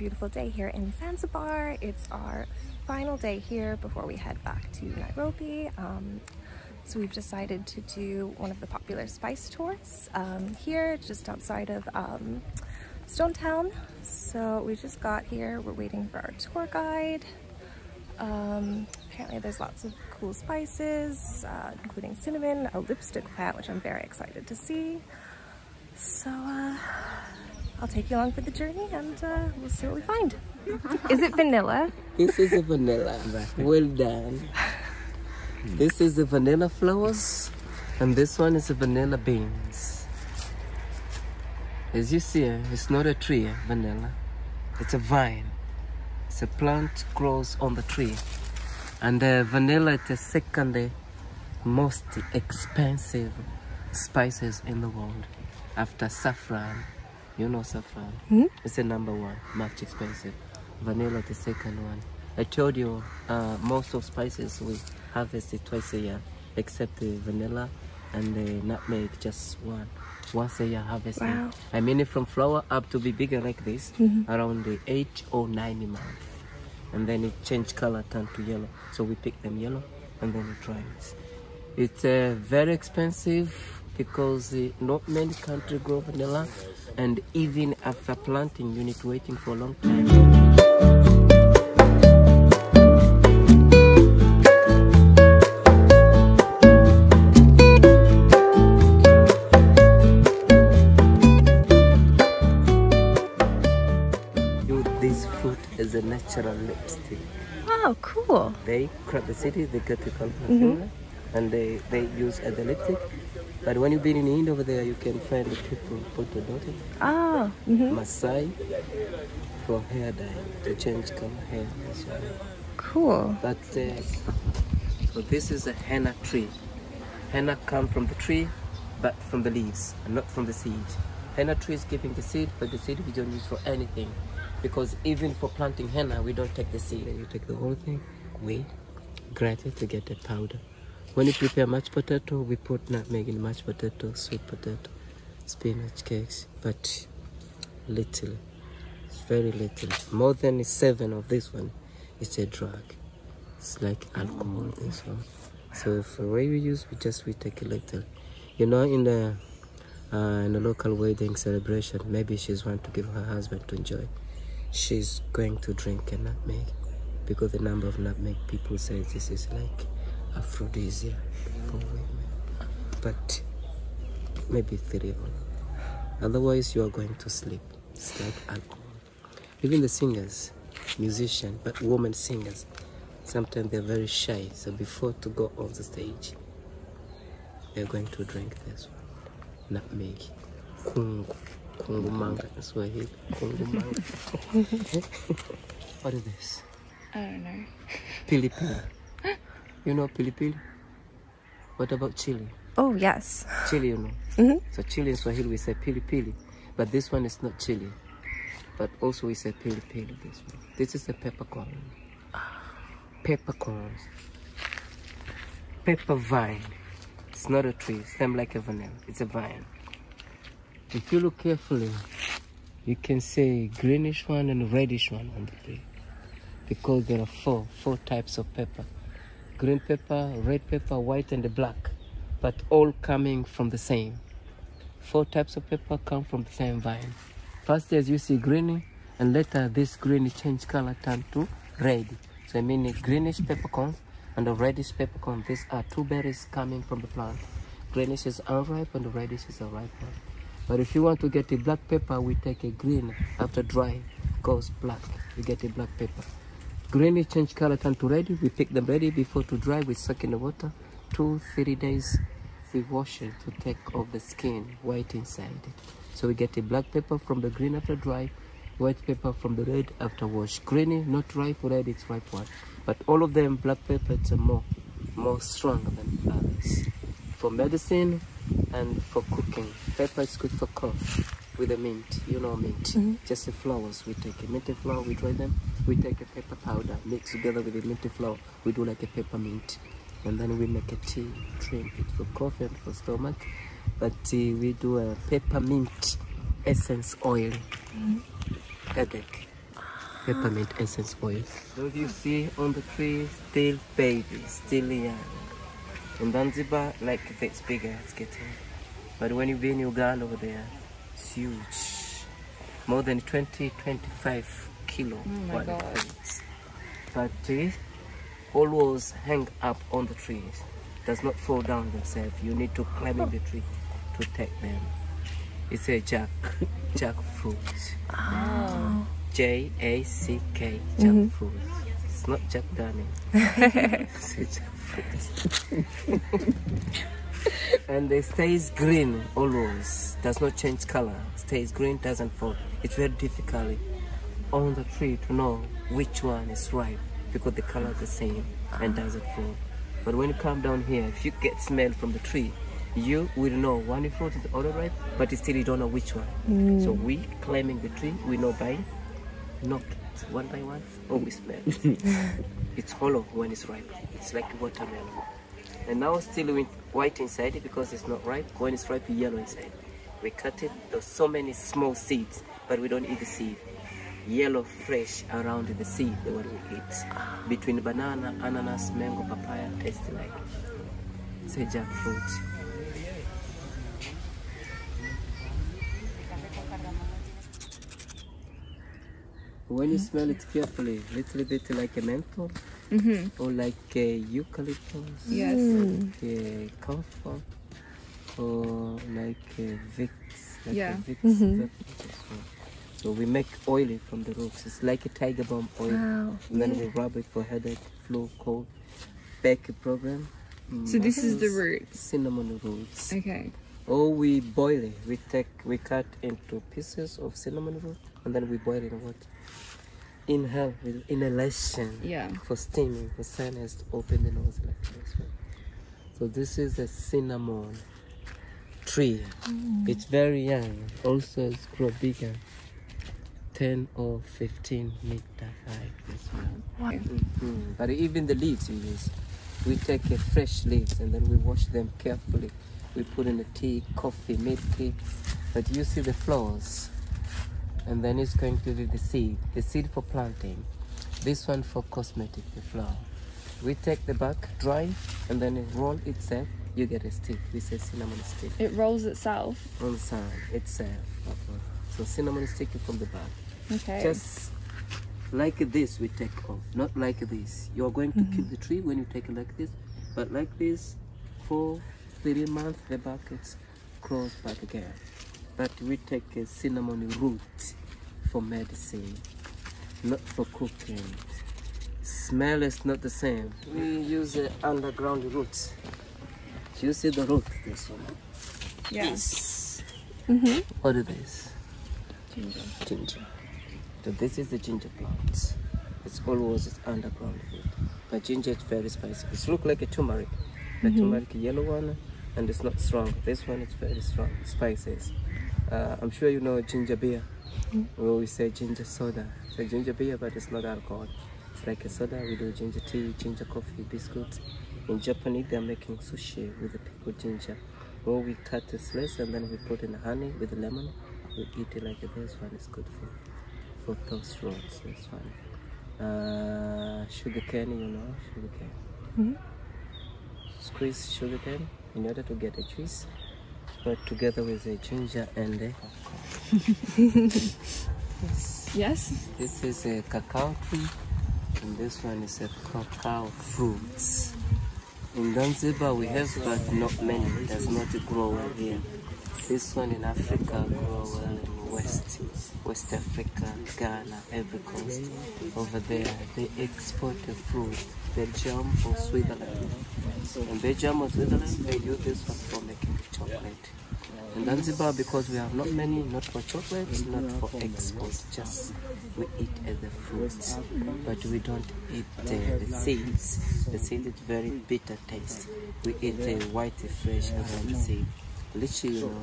beautiful day here in Zanzibar. It's our final day here before we head back to Nairobi. Um, so we've decided to do one of the popular spice tours um, here just outside of um, Stone Town. So we just got here, we're waiting for our tour guide. Um, apparently there's lots of cool spices, uh, including cinnamon, a lipstick plant, which I'm very excited to see. So uh, I'll take you along for the journey and uh, we'll see what we find. Is it vanilla? This is a vanilla. Well done. This is the vanilla flowers and this one is the vanilla beans. As you see, it's not a tree, vanilla. It's a vine. It's a plant grows on the tree. And the vanilla is the second most expensive spices in the world after saffron. You know saffron? Hmm? It's the number one, much expensive. Vanilla the second one. I told you uh, most of spices we harvest it twice a year, except the vanilla and the nutmeg just one. Once a year harvesting. Wow. I mean it from flower up to be bigger like this, around the eight or nine month. And then it change color, turn to yellow. So we pick them yellow and then we dry it. It's uh, very expensive because uh, not many country grow vanilla and even after planting you need to waiting for a long time. This fruit as a natural lipstick. Oh, cool. They crack the city, they cut the color finger, and they, they use as a lipstick. But when you've been in India over there, you can find the people put the dot Oh, mhm. Masai for hair dye to change color hair as well. cool. But uh, so this is a henna tree. Henna come from the tree, but from the leaves, and not from the seed. Henna tree is giving the seed, but the seed we don't use for anything, because even for planting henna, we don't take the seed. You take the whole thing, we grind it to get the powder. When you prepare mashed potato, we put nutmeg in mashed potato, sweet potato, spinach cakes, but little. Very little. More than seven of this one it's a drug. It's like alcohol, this one. So for way we use, we just we take a little. You know, in the uh, in the local wedding celebration, maybe she's want to give her husband to enjoy. She's going to drink a nutmeg because the number of nutmeg people say this is like aphrodisiac for women. But maybe three only. Otherwise, you are going to sleep. It's like alcohol. Even the singers, musicians, but women singers, sometimes they're very shy. So before to go on the stage, they're going to drink this one. Nutmeg. Kungu. Kungu manga. That's why he Kungu manga. what is this? I don't know. Pili pili. You know pili pili? What about chili? Oh, yes. Chili, you know. Mhm. So chili in Swahili we say pili pili, but this one is not chili. But also we say pili pili. This one. This is a peppercorn. Peppercorns. Pepper vine. It's not a tree. Same like a vanilla. It's a vine. If you look carefully, you can see greenish one and reddish one on the tree, because there are four four types of pepper: green pepper, red pepper, white, and black but all coming from the same. Four types of pepper come from the same vine. First, as you see green, and later this green change color turn to red. So I mean greenish peppercorns and the reddish peppercorn. These are two berries coming from the plant. Greenish is unripe and the reddish is a ripe one. But if you want to get a black pepper, we take a green after drying, goes black. We get a black pepper. Greenish change color turn to red. We pick them ready before to dry. We soak in the water. Two, three days. We wash it to take off the skin, white inside it. So we get a black pepper from the green after dry, white pepper from the red after wash. Green, not ripe, red, it's ripe one. But all of them, black pepper, it's more, more strong than others. For medicine and for cooking. Pepper is good for cough with the mint. You know mint. Mm-hmm. Just the flowers. We take a mint flower, we dry them. We take a pepper powder, mix together with the mint flower We do like a peppermint. And then we make a tea, drink it for coffee and for stomach. But uh, we do a peppermint essence oil. Headache. peppermint essence oil. Those you see on the tree, still baby, still young. In Zanzibar, like it's bigger, it's getting. But when you be in Uganda over there, it's huge. More than 20, 25 kilo. Oh my God. But uh, always hang up on the trees. Does not fall down themselves. You need to climb in the tree to take them. It's a jack, jackfruit. Oh. J A C K, jackfruit. It's not Jack Daniel. it's a jackfruit. and it stays green always. Does not change color. Stays green, doesn't fall. It's very difficult on the tree to know which one is ripe because the color is the same and doesn't fall. But when you come down here, if you get smell from the tree, you will know one fruit is all ripe, but still you don't know which one. Mm. So we climbing the tree, we know by knock it one by one, or we smell it. it's hollow when it's ripe. It's like watermelon. And now still with white inside it because it's not ripe. When it's ripe, yellow inside. We cut it. There's so many small seeds, but we don't eat the seed. Yellow fresh around the seed, the one we eat. Between banana, ananas, mango, papaya, tastes like. Say jackfruit. When you smell it carefully, little bit like a menthol Mm-hmm. or like a eucalyptus, Yes. like a camphor, or like a Vicks, like Yeah. a Vicks as well. So we make oily from the roots. It's like a tiger balm oil. Wow. And then we rub it for headache, flu, cold, back problem. Mm, so this is the roots. Cinnamon roots. Okay. Or we boil it. We take, we cut into pieces of cinnamon root, and then we boil it in water. Inhale with inhalation Yeah. for steaming, for sinus to open the nose like this. one. So this is a cinnamon tree. Mm. It's very young. Also, it's grow bigger. 10 or 15 meter high. This one. Wow. Mhm. But even the leaves we use, we take a fresh leaves and then we wash them carefully. We put in the tea, coffee, milk tea. But you see the flowers, and then it's going to be the seed. The seed for planting. This one for cosmetic, the flower. We take the bark dry and then it roll itself. You get a stick. We say cinnamon stick It rolls itself. on the sand itself. So cinnamon stick from the bark Okay. just like this we take off not like this you are going to kill the tree when you take it like this but like this for three months the buckets grows back again but we take a cinnamon root for medicine not for cooking smell is not the same we use the underground roots you see the root this one yeah. this Mm-hmm. what is this Ginger. ginger. So this is the ginger plant. It's always it's underground food. But ginger is very spicy. It looks like a turmeric. The turmeric yellow one and it's not strong. This one is very strong, spices. Uh, I'm sure you know ginger beer. We always say ginger soda. So ginger beer but it's not alcohol. It's like a soda. We do ginger tea, ginger coffee, biscuits. In Japanese they're making sushi with the pickled ginger. Where we cut the slice and then we put in honey with lemon. We eat it like this one. It's good for for toast rolls. This one. Uh, sugar cane, you know, sugar cane. Squeeze sugar cane in order to get a juice. But together with a ginger and the Yes. This is a cacao tree, and this one is a cacao fruits. In Zanzibar we have, but not many. Does not grow well here. This one in Africa grow well in West, West Africa, Ghana, Ivory Coast. Over there they export the fruit, Belgium or Switzerland. In Belgium or Switzerland they use this one for making chocolate. In Zanzibar, because we have not many, not for chocolate, not for export, just we eat as the fruits, but we don't eat uh, the seeds. The seed is very bitter taste. We eat the white fresh around the seed. Literally, you know,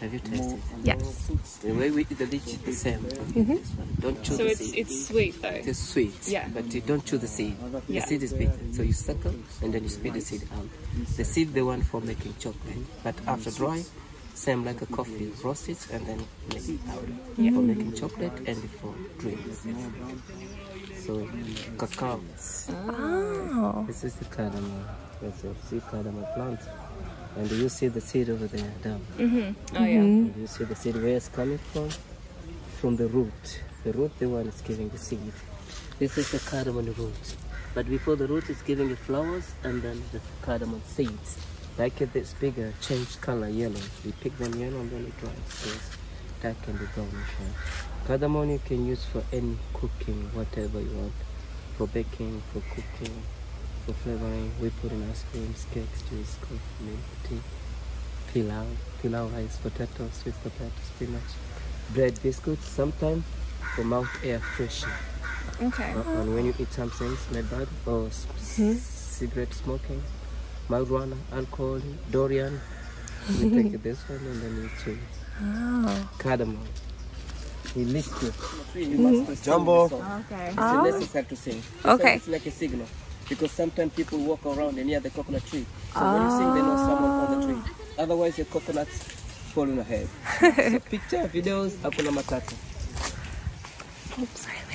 have you tasted? Yes. The way we eat the lychee is the same. This one. Don't chew So the it's seed. it's sweet though. It is sweet, Yeah. but you don't chew the seed. Yeah. The seed is bitter, so you suckle and then you spit the seed out. The seed, the one for making chocolate, but after dry, same like a coffee. Roast it and then make it powder Yeah. for making chocolate and for drinks. So cacao. Oh. This is the cardamom. That's a see cardamom plant. And do you see the seed over there down. Mm-hmm. Oh yeah. And you see the seed where it's coming from? From the root. The root, the one is giving the seed. This is the cardamom root. But before the root is giving the flowers and then the cardamom seeds. Like if it's bigger, change color yellow. We pick them yellow and then it dries. So it's dark and the brownish. Cardamom you can use for any cooking, whatever you want. For baking, for cooking, for flavoring. We put in ice creams, cakes, juice, coffee, milk, tea pilau, pilau rice, potato, sweet potato, spinach, bread, biscuits, sometimes for mouth air freshener. Okay. Uh, and when you eat something smelled bad or s- s- cigarette smoking, marijuana, alcohol, durian, you take this one and then you chew Oh. cardamom. We lick it. You must Jumbo. Okay. It's Ah. necessary to sing. It's Okay. Like, it's like a signal. Because sometimes people walk around near the coconut tree. So when you sing, they know someone on the ah. tree. Otherwise, the coconuts fall in ahead. so picture, videos, hapo na matata. Oops, sorry,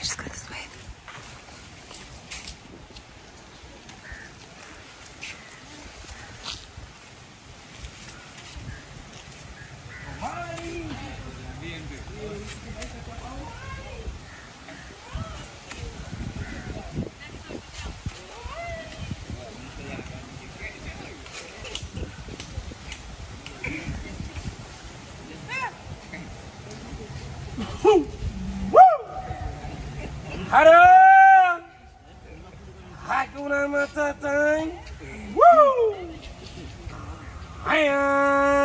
Hara! Hakuna Matata! Eh? Woo! Hiya!